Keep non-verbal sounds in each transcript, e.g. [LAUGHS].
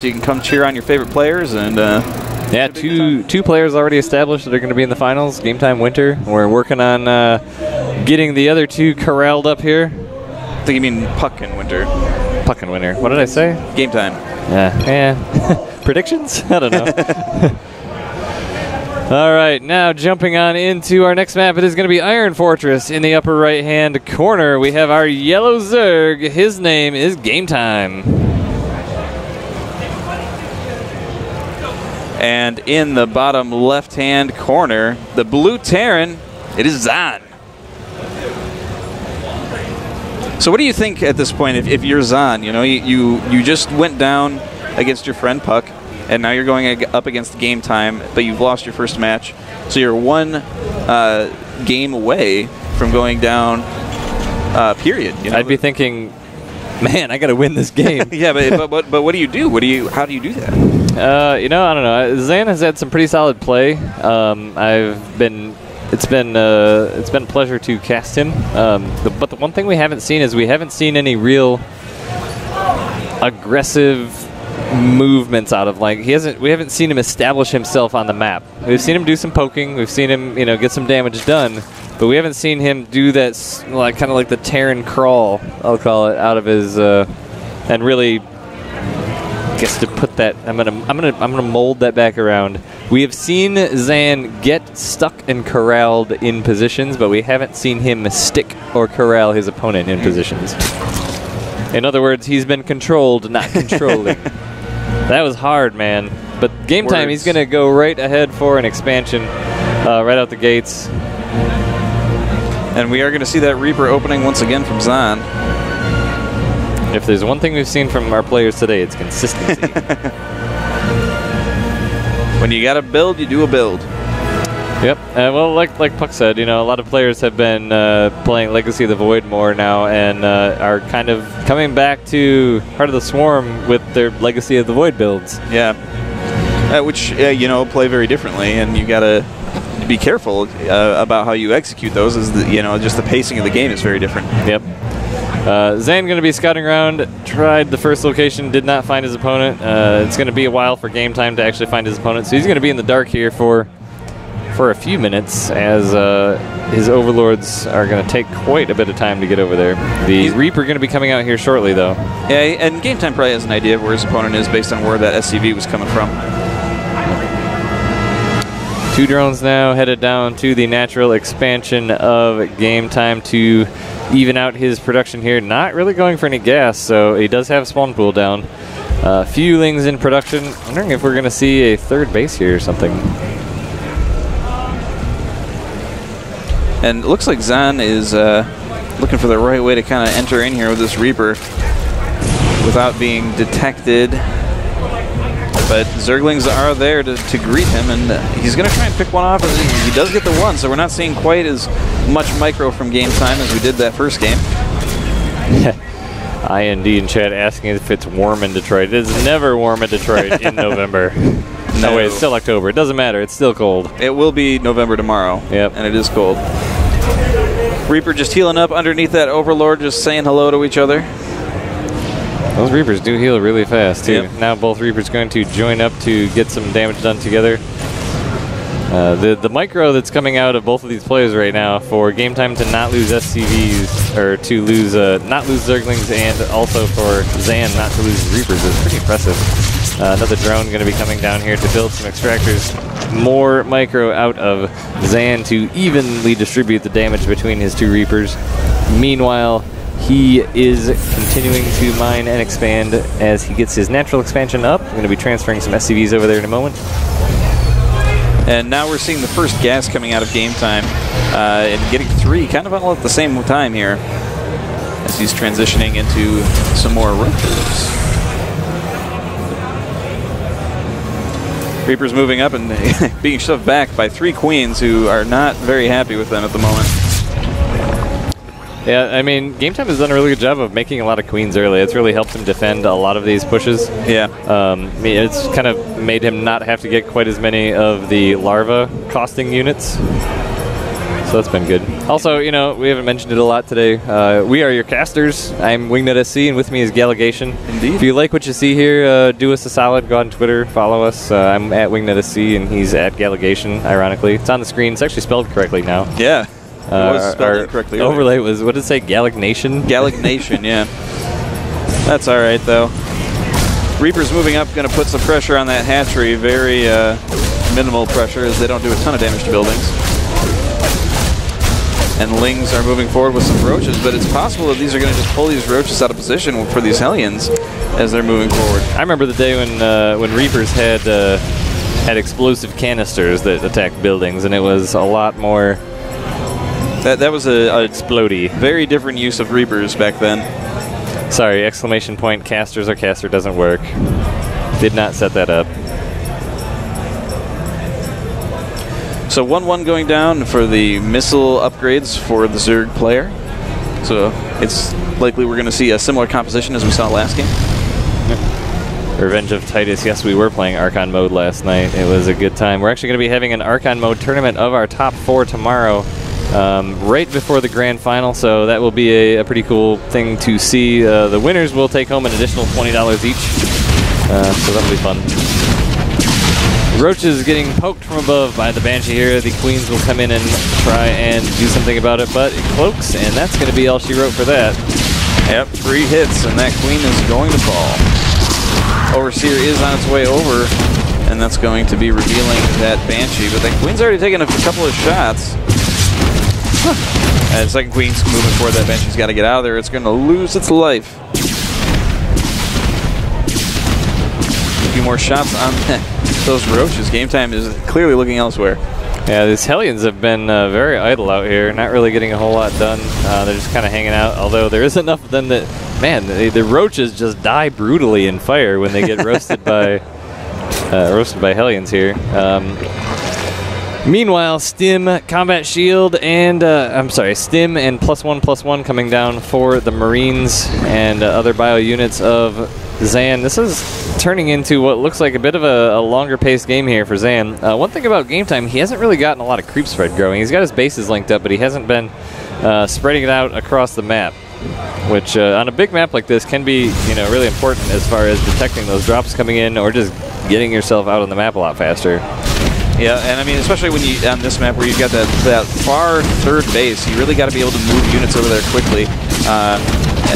You can come cheer on your favorite players and. Uh, yeah, two two players already established that are going to be in the finals. Game time winter. We're working on uh, getting the other two corralled up here. I think you mean puck and winter. Puck and winter. What did I say? Game time. Yeah. Yeah. [LAUGHS] Predictions? I don't know. [LAUGHS] All right, now jumping on into our next map, it is going to be Iron Fortress in the upper right hand corner. We have our yellow Zerg. His name is Game Time. And in the bottom left hand corner, the blue Terran, it is Zan. So, what do you think at this point if, if you're Zan? You know, you, you, you just went down against your friend Puck and now you're going up against game time, but you've lost your first match. So you're one uh, game away from going down. Uh, period. You know? I'd be thinking, man, I got to win this game. [LAUGHS] yeah, but, but, but but what do you do? What do you? How do you do that? Uh, you know, I don't know. Zan has had some pretty solid play. Um, I've been. It's been uh, it's been a pleasure to cast him. Um, the, but the one thing we haven't seen is we haven't seen any real aggressive movements out of like he hasn't we haven't seen him establish himself on the map we've seen him do some poking we've seen him you know get some damage done but we haven't seen him do that like kind of like the Terran crawl I'll call it out of his uh, and really guess to put that I'm gonna I'm gonna I'm gonna mold that back around we have seen Zan get stuck and corralled in positions but we haven't seen him stick or corral his opponent in positions in other words he's been controlled not [LAUGHS] controlling that was hard, man. But game Words. time, he's going to go right ahead for an expansion uh, right out the gates. And we are going to see that Reaper opening once again from Zan. If there's one thing we've seen from our players today, it's consistency. [LAUGHS] when you got to build, you do a build. Yep. Uh, well, like like Puck said, you know, a lot of players have been uh, playing Legacy of the Void more now, and uh, are kind of coming back to Heart of the Swarm with their Legacy of the Void builds. Yeah. Uh, which uh, you know play very differently, and you gotta be careful uh, about how you execute those. Is the, you know just the pacing of the game is very different. Yep. Uh, Zan going to be scouting around. Tried the first location, did not find his opponent. Uh, it's going to be a while for game time to actually find his opponent, so he's going to be in the dark here for for a few minutes as uh, his overlords are going to take quite a bit of time to get over there. The He's Reaper going to be coming out here shortly, though. Yeah, and Game Time probably has an idea of where his opponent is based on where that SCV was coming from. Two drones now headed down to the natural expansion of Game Time to even out his production here. Not really going for any gas, so he does have spawn pool down. A uh, few things in production. Wondering if we're going to see a third base here or something. And it looks like Zan is uh, looking for the right way to kind of enter in here with this Reaper without being detected. But Zerglings are there to, to greet him, and he's going to try and pick one off. He does get the one, so we're not seeing quite as much micro from game time as we did that first game. [LAUGHS] IND in chat asking if it's warm in Detroit. It is never warm in Detroit in [LAUGHS] November. No. way, it's still October. It doesn't matter. It's still cold. It will be November tomorrow. Yep. And it is cold. Reaper just healing up underneath that Overlord, just saying hello to each other. Those Reapers do heal really fast, too. Yep. Now both Reapers going to join up to get some damage done together. Uh, the the micro that's coming out of both of these players right now for game time to not lose SCVs or to lose uh, not lose Zerglings and also for Zan not to lose Reapers is pretty impressive. Uh, another drone going to be coming down here to build some extractors. More micro out of Zan to evenly distribute the damage between his two Reapers. Meanwhile, he is continuing to mine and expand as he gets his natural expansion up. I'm going to be transferring some SCVs over there in a moment. And now we're seeing the first gas coming out of game time uh, and getting three kind of all at the same time here as he's transitioning into some more Reapers. Reapers moving up and [LAUGHS] being shoved back by three queens who are not very happy with them at the moment. Yeah, I mean, Game Time has done a really good job of making a lot of queens early. It's really helped him defend a lot of these pushes. Yeah. Um, it's kind of made him not have to get quite as many of the larva costing units. So that's been good. Also, you know, we haven't mentioned it a lot today. Uh, we are your casters. I'm Wingnut SC, and with me is Gallegation. Indeed. If you like what you see here, uh, do us a solid. Go on Twitter, follow us. Uh, I'm at Wingnut SC, and he's at Gallegation, ironically. It's on the screen. It's actually spelled correctly now. Yeah. Uh, our incorrectly. earlier. overlay was, what did it say, Gallic Nation? Gallic Nation, yeah. That's all right, though. Reaper's moving up, going to put some pressure on that hatchery. Very uh, minimal pressure as they don't do a ton of damage to buildings. And Lings are moving forward with some roaches, but it's possible that these are going to just pull these roaches out of position for these Hellions as they're moving forward. I remember the day when uh, when Reapers had uh, had explosive canisters that attacked buildings, and it was a lot more That, that was a, a explody. very different use of Reapers back then. Sorry, exclamation point, casters or caster doesn't work. Did not set that up. So 1-1 going down for the missile upgrades for the Zerg player. So it's likely we're going to see a similar composition as we saw last game. Revenge of Titus. Yes, we were playing Archon mode last night. It was a good time. We're actually going to be having an Archon mode tournament of our top four tomorrow, um, right before the grand final. So that will be a, a pretty cool thing to see. Uh, the winners will take home an additional twenty dollars each. Uh, so that'll be fun. Roach is getting poked from above by the Banshee here. The Queens will come in and try and do something about it, but it cloaks, and that's going to be all she wrote for that. Yep, three hits, and that queen is going to fall. Overseer is on its way over, and that's going to be revealing that Banshee. But that queen's already taken a couple of shots. And second queen's moving forward. That Banshee's got to get out of there. It's going to lose its life. A few more shots on [LAUGHS] those roaches. Game time is clearly looking elsewhere. Yeah, these Hellions have been uh, very idle out here, not really getting a whole lot done. Uh, they're just kind of hanging out, although there is enough of them that, man, the, the roaches just die brutally in fire when they get roasted by [LAUGHS] uh, roasted by Hellions here. Um, meanwhile, Stim, Combat Shield, and, uh, I'm sorry, Stim and plus one, plus one coming down for the Marines and uh, other bio units of Zan. This is turning into what looks like a bit of a, a longer paced game here for Zan. Uh, one thing about game time, he hasn't really gotten a lot of creep spread growing. He's got his bases linked up, but he hasn't been uh, spreading it out across the map. Which uh, on a big map like this can be, you know, really important as far as detecting those drops coming in or just getting yourself out on the map a lot faster. Yeah, and I mean, especially when you on this map where you've got that that far third base, you really got to be able to move units over there quickly, uh,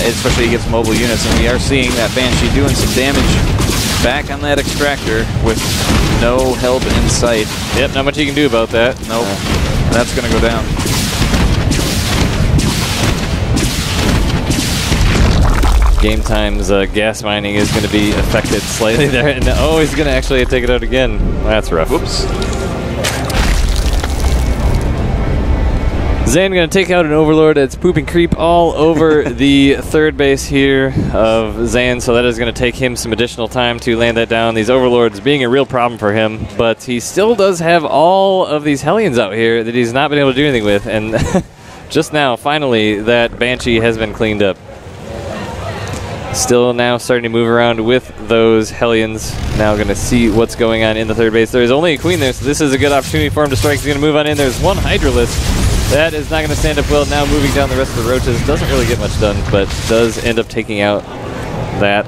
especially against mobile units. And we are seeing that Banshee doing some damage back on that extractor with no help in sight. Yep, not much you can do about that. Nope, that's going to go down. Game time's uh, gas mining is going to be affected slightly there. And [LAUGHS] oh, he's going to actually take it out again. That's rough. Whoops. Zan going to take out an Overlord that's pooping creep all over [LAUGHS] the third base here of Zan, so that is going to take him some additional time to land that down. These Overlords being a real problem for him, but he still does have all of these Hellions out here that he's not been able to do anything with, and [LAUGHS] just now, finally, that Banshee has been cleaned up. Still now starting to move around with those Hellions. Now going to see what's going on in the third base. There is only a Queen there, so this is a good opportunity for him to strike. He's going to move on in. There's one Hydralisk. That is not going to stand up well. Now moving down the rest of the Roaches. Doesn't really get much done, but does end up taking out that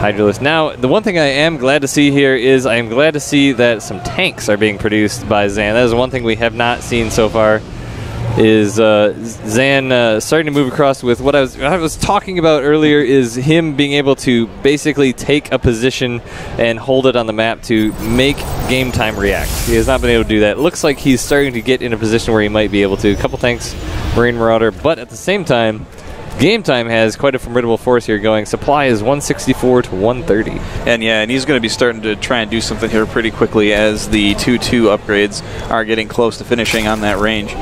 Hydralisk. Now, the one thing I am glad to see here is I am glad to see that some tanks are being produced by Zan. That is one thing we have not seen so far is uh, Zan uh, starting to move across with what I was I was talking about earlier is him being able to basically take a position and hold it on the map to make game time react. He has not been able to do that. Looks like he's starting to get in a position where he might be able to. A couple tanks, Marine Marauder, but at the same time, Game time has quite a formidable force here going. Supply is 164 to 130. And yeah, and he's going to be starting to try and do something here pretty quickly as the 2-2 upgrades are getting close to finishing on that range.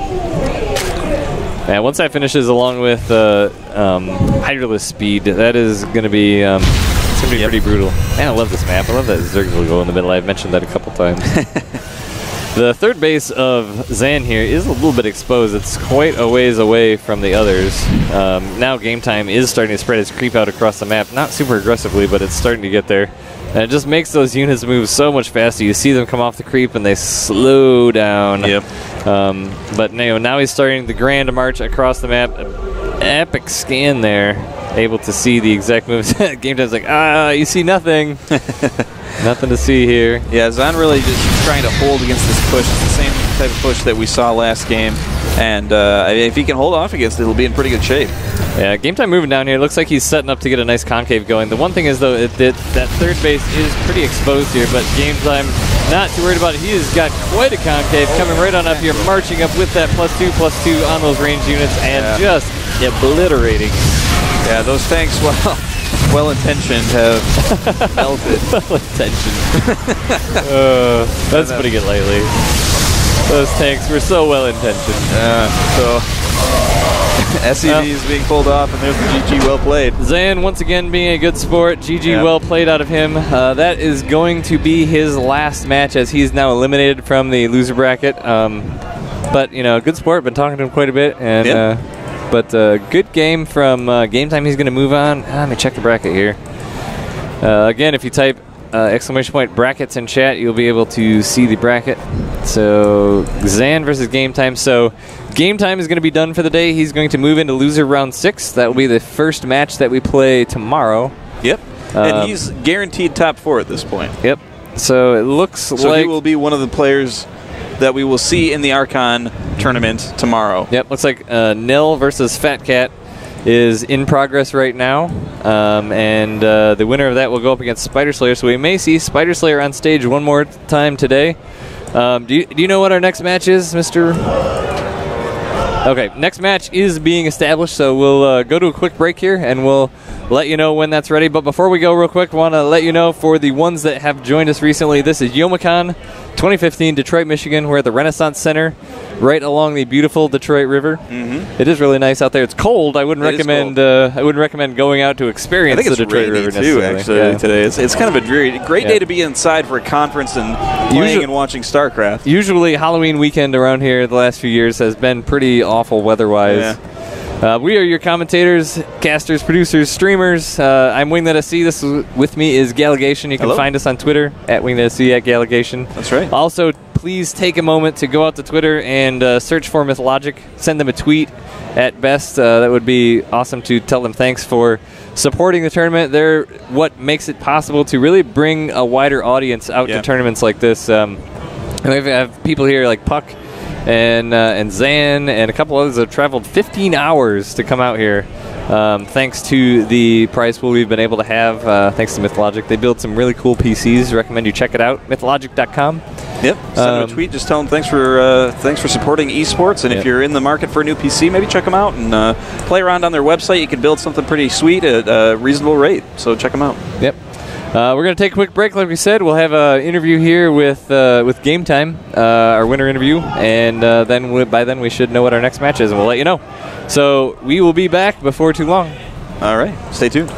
And once that finishes, along with uh, um, Hydralisk speed, that is going to be um, it's going to be Yep. pretty brutal. Man, I love this map. I love that Zerg will go in the middle. I've mentioned that a couple times. [LAUGHS] the third base of Zan here is a little bit exposed. It's quite a ways away from the others. Um, now game time is starting to spread its creep out across the map. Not super aggressively, but it's starting to get there. And it just makes those units move so much faster. You see them come off the creep and they slow down. Yep. Um, but you know, now he's starting the grand march across the map. Epic scan there, able to see the exact moves. [LAUGHS] Game time's like, ah, you see nothing. [LAUGHS] nothing to see here. Yeah, Zan really just trying to hold against this push. It's the same type of push that we saw last game. And uh, if he can hold off against it, he'll be in pretty good shape. Yeah, game time moving down here. Looks like he's setting up to get a nice concave going. The one thing is, though, it, it, that third base is pretty exposed here, but game time, not too worried about it. He has got quite a concave coming right on up here, marching up with that plus two, plus two on those range units, and Yeah. just obliterating. Yeah, those tanks, [LAUGHS] well, well intentioned, have melted. [LAUGHS] Well intentioned. [LAUGHS] uh, that's putting it lightly. Those tanks were so well intentioned. Yeah, so [LAUGHS] SCV is being pulled off, and there's the GG well played. Zan once again being a good sport. GG Yep. well played out of him. Uh, that is going to be his last match as he's now eliminated from the loser bracket. Um, but you know, good sport. Been talking to him quite a bit, and Yep. uh, but uh, good game from uh, game time. He's going to move on. Ah, let me check the bracket here. Uh, again, if you type uh, exclamation point brackets in chat, you'll be able to see the bracket. So Zan versus Game Time. So Game Time is going to be done for the day. He's going to move into loser round six. That will be the first match that we play tomorrow. Yep. Um, and he's guaranteed top four at this point. Yep. So it looks So like he will be one of the players that we will see in the Archon tournament tomorrow. Yep, looks like uh, Nil versus Fat Cat is in progress right now, um, and uh, the winner of that will go up against Spider Slayer. So we may see Spider Slayer on stage one more time today. Um, do you do you know what our next match is, Mister? Okay, next match is being established, so we'll uh, go to a quick break here, and we'll let you know when that's ready. But before we go, real quick, want to let you know for the ones that have joined us recently, this is Youmacon 2015, Detroit, Michigan. We're at the Renaissance Center, right along the beautiful Detroit River. Mm-hmm. is really nice out there. It's cold. I wouldn't It recommend. Uh, I wouldn't recommend going out to experience. I think it's the Detroit rainy River too, actually, Yeah. today. It's, it's kind of a dreary, great Yeah. day to be inside for a conference and playing Usually- and watching StarCraft. Usually, Halloween weekend around here the last few years has been pretty awful weather-wise. Yeah. Uh, we are your commentators, casters, producers, streamers. Uh, I'm Wing.sc. This is, with me is Galligation. You can Hello. find us on Twitter at Wing.sc at Galligation. That's right. Also, please take a moment to go out to Twitter and uh, search for Mythlogic. Send them a tweet at best. Uh, that would be awesome to tell them thanks for supporting the tournament. They're what makes it possible to really bring a wider audience out Yeah. to tournaments like this. Um, and we have people here like Puck and uh, and Zan and a couple others have traveled 15 hours to come out here. Um, thanks to the prize pool we've been able to have, uh, thanks to Mythlogic. They build some really cool PCs. Recommend you check it out. Mythlogic.com. Yep. Send them Um, a tweet. Just tell them thanks for uh, thanks for supporting esports. And Yep. if you're in the market for a new PC, maybe check them out and uh, play around on their website. You can build something pretty sweet at a reasonable rate. So check them out. Yep. Uh, we're going to take a quick break, like we said. We'll have an interview here with uh, with Game Time, uh, our winter interview, and uh, then we, by then we should know what our next match is, and we'll let you know. So we will be back before too long. All right. Stay tuned.